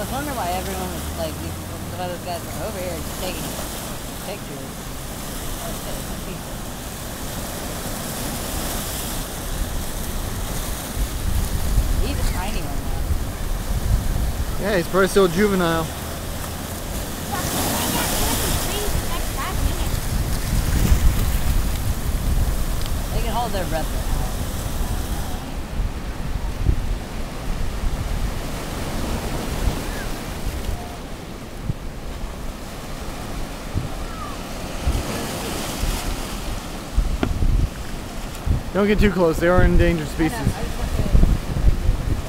was wondering why everyone was like, these, some of those guys were over here just taking pictures. He's a tiny one now. Yeah, he's probably still juvenile. They can hold their breath Don't get too close. They are an endangered species. I just want to-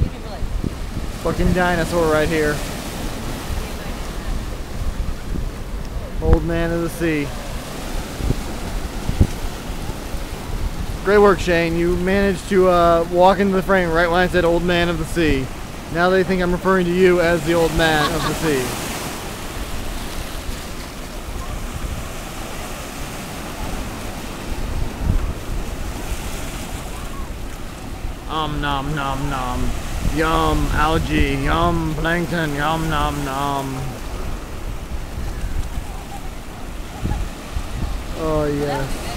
Give me really- Fucking dinosaur right here. Old man of the sea. Great work, Shane. You managed to uh, walk into the frame right when I said old man of the sea. Now they think I'm referring to you as the old man of the sea. Um nom nom nom. Yum algae. Yum plankton. Yum nom nom. Oh yes.